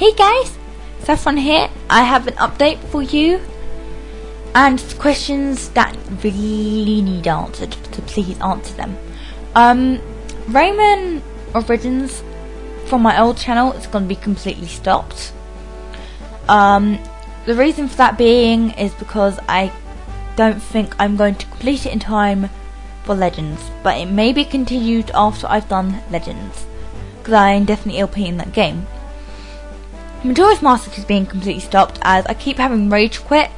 Hey guys, Saffron here. I have an update for you and questions that really need answered, so please answer them. Um, Rayman Origins from my old channel is going to be completely stopped. Um, the reason for that being is because I don't think I'm going to complete it in time for Legends, but it may be continued after I've done Legends, because I am definitely LP in that game. Majora's Mask is being completely stopped as I keep having rage quit.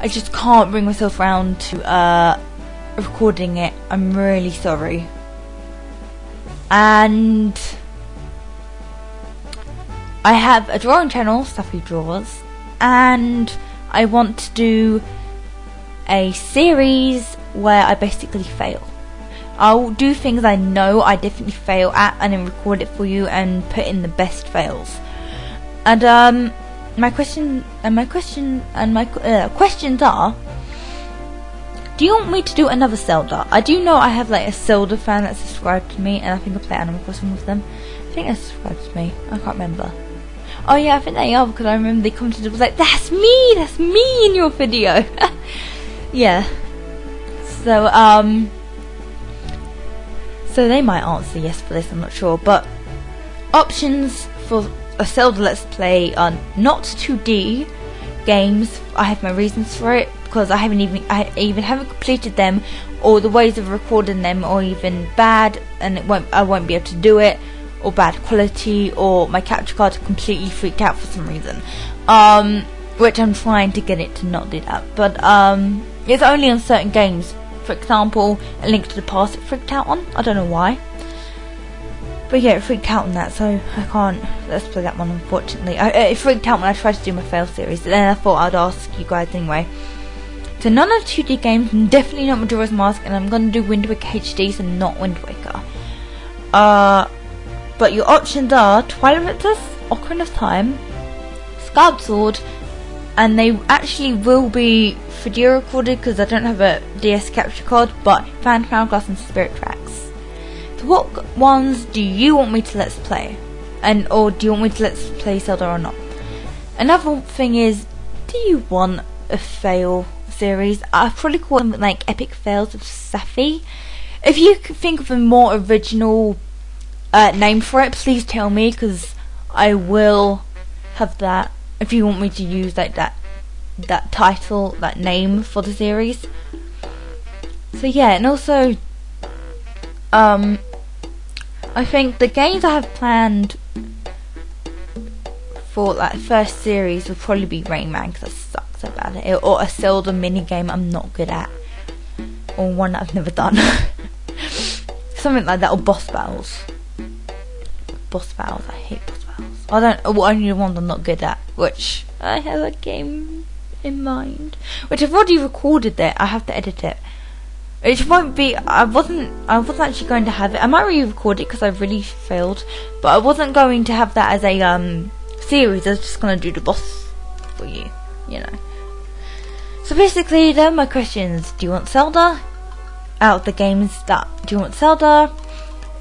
I just can't bring myself around to uh, recording it. I'm really sorry. And I have a drawing channel, Saffie Draws, and I want to do a series where I basically fail. I'll do things I know I definitely fail at and then record it for you and put in the best fails. And um, my question and my question and my uh, questions are: Do you want me to do another Zelda? I do know I have like a Zelda fan that subscribed to me, and I think I play Animal Crossing with them. I think they subscribed to me. I can't remember. Oh yeah, I think they are because I remember they commented. It was like, "That's me, that's me in your video." yeah. So um. So they might answer yes for this. I'm not sure, but options for a Zelda Let's Play on not 2D games. I have my reasons for it because I haven't even I even haven't completed them, or the ways of recording them are even bad, and it won't I won't be able to do it, or bad quality, or my capture card completely freaked out for some reason. Um, which I'm trying to get it to not do that, but um, it's only on certain games. For example, A Link to the Past it freaked out on. I don't know why. But yeah, it freaked out on that, so I can't let's play that one unfortunately. I, it freaked out when I tried to do my fail series, and then I thought I'd ask you guys anyway. So none of 2D games, definitely not Majora's Mask, and I'm gonna do Wind Waker HD, so not Wind Waker. Uh, but your options are Twilight Princess, Ocarina of Time, Skyward Sword, and they actually will be video recorded because I don't have a DS capture card, but Phantom Hourglass and Spirit Tracks. What ones do you want me to let's play? And or do you want me to let's play Zelda or not? Another thing is, do you want a fail series? I've probably call them like epic fails of Saffie. If you can think of a more original uh, name for it, please tell me because I will have that. If you want me to use like that that title, that name for the series. So yeah, and also um I think the games I have planned for that first series will probably be Rayman because I suck so bad at it, or a Zelda mini game I'm not good at, or one that I've never done. Something like that, or boss battles. Boss battles, I hate boss battles. I don't. Well, only the ones I'm not good at, which I have a game in mind, which I've already recorded. There, I have to edit it. It won't be. I wasn't. I wasn't actually going to have it. I might re-record it because I really failed. But I wasn't going to have that as a um series. I was just going to do the boss for you. You know. So basically, they're my questions. Do you want Zelda? Out of the games that do you want Zelda?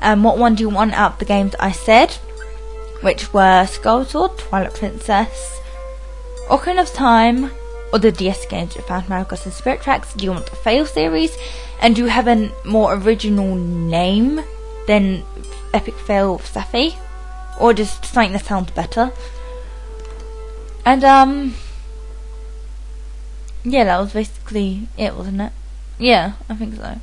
And what one do you want out of the games I said? Which were Skyward Sword, Twilight Princess, Ocarina of Time, or the DS games with Phantom Hourglass and Spirit Tracks? Do you want the Fail series? And do you have a more original name than Epic Fail of Saffie? Or just something that sounds better? And, um. Yeah, that was basically it, wasn't it? Yeah, I think so.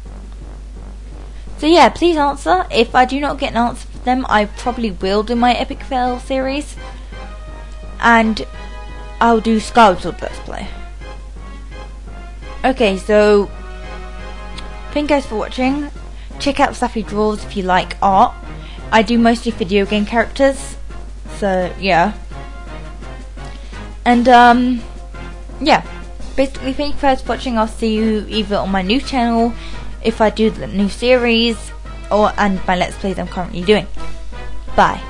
So yeah, please answer. If I do not get an answer for them, I probably will do my Epic Fail series. And I'll do Sword Let's Play. Okay, so thank you guys for watching. Check out Saffie Draws if you like art. I do mostly video game characters, so yeah. And um, yeah. Basically, thank you guys for watching. I'll see you either on my new channel if I do the new series or and my let's plays I'm currently doing. Bye.